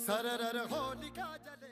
सरर होलिका जले